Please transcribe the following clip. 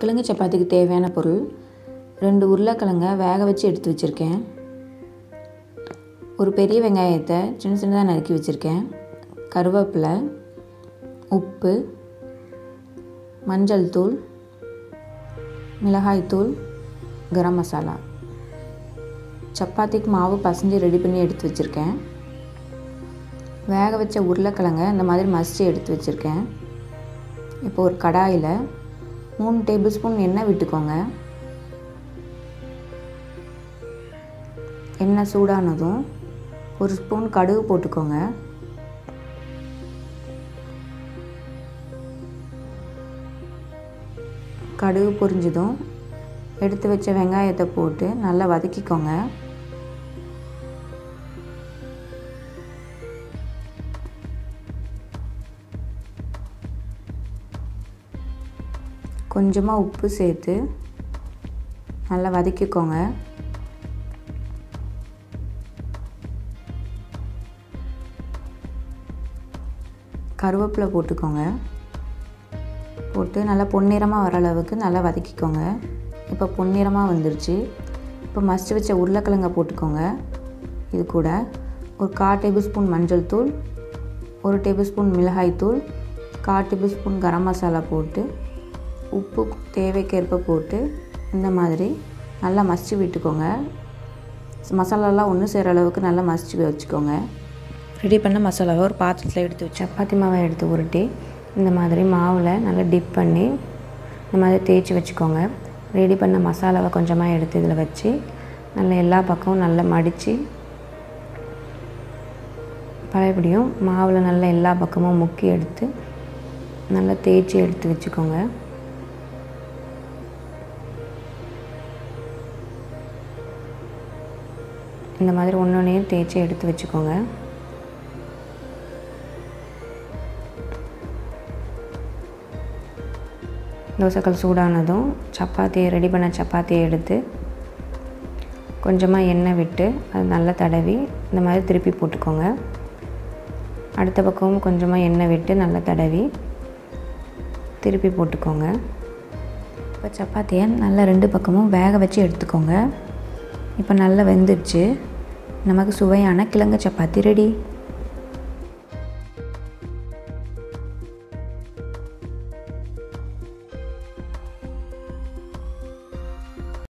கிழங்கு சப்பாத்திக்கு தேவையான பொருள் ரெண்டு உருளைக்கிழங்க வேக வச்சு எடுத்து வச்சுருக்கேன். ஒரு பெரிய வெங்காயத்தை சின்ன சின்னதாக நறுக்கி வச்சுருக்கேன். கருவேப்பிலை உப்பு மஞ்சள் தூள் மிளகாய்த்தூள் கரம் மசாலா. சப்பாத்திக்கு மாவு பசஞ்சு ரெடி பண்ணி எடுத்து வச்சுருக்கேன். வேக வச்ச உருளைக்கிழங்க இந்த மாதிரி மசித்து எடுத்து வச்சுருக்கேன். இப்போ ஒரு கடாயில் மூணு டேபிள் ஸ்பூன் எண்ணெய் விட்டுக்கோங்க. எண்ணெய் சூடானதும் ஒரு ஸ்பூன் கடுகு போட்டுக்கோங்க. கடுகு பொரிஞ்சதும் எடுத்து வச்ச வெங்காயத்தை போட்டு நல்லா வதக்கிக்கோங்க. கொஞ்சமாக உப்பு சேர்த்து நல்லா வதக்கிக்கோங்க. கருவேப்பிலை போட்டுக்கோங்க. போட்டு நல்லா பொன்னிறமாக வர அளவுக்கு நல்லா வதக்கிக்கோங்க. இப்போ பொன்னிறமாக வந்துருச்சு. இப்போ மசிச்சு வச்ச உருளைக்கிழங்க போட்டுக்கோங்க. இது கூட ஒரு கா டேபிள் ஸ்பூன் மஞ்சள் தூள் ஒரு டேபிள் ஸ்பூன் மிளகாய் தூள் கா டேபிள் ஸ்பூன் கரம் மசாலா போட்டு உப்பு தேவைக்கேற்ப போட்டு இந்த மாதிரி நல்லா மசிச்சு விட்டுக்கோங்க. மசாலாலாம் ஒன்று சேர அளவுக்கு நல்லா மசிச்சு வச்சுக்கோங்க. ரெடி பண்ண மசாலாவை ஒரு பாத்திரத்தில் எடுத்து வச்சு சப்பாத்தி மாவை எடுத்து உருட்டி இந்த மாதிரி மாவில் நல்லா டிப் பண்ணி இந்த மாதிரி தேய்ச்சி வச்சுக்கோங்க. ரெடி பண்ண மசாலாவை கொஞ்சமாக எடுத்து இதில் வச்சு நல்லா எல்லா பக்கமும் நல்லா மடித்து பழையபடியும் மாவில் நல்லா எல்லா பக்கமும் முக்கி எடுத்து நல்லா தேய்ச்சி எடுத்து வச்சுக்கோங்க. இந்த மாதிரி ஒன்று ஒன்றையும் தேய்ச்சி எடுத்து வச்சுக்கோங்க. தோசைக்கல் சூடானதும் சப்பாத்தியை ரெடி பண்ண சப்பாத்தியை எடுத்து கொஞ்சமாக எண்ணெய் விட்டு அது நல்லா தடவி இந்த மாதிரி திருப்பி போட்டுக்கோங்க. அடுத்த பக்கமும் கொஞ்சமாக எண்ணெய் விட்டு நல்லா தடவி திருப்பி போட்டுக்கோங்க. இப்போ சப்பாத்தியை நல்லா ரெண்டு பக்கமும் வேக வச்சு எடுத்துக்கோங்க. இப்போ நல்லா வெந்துடுச்சு. நமக்கு சுவையான கிழங்கு சப்பாத்தி ரெடி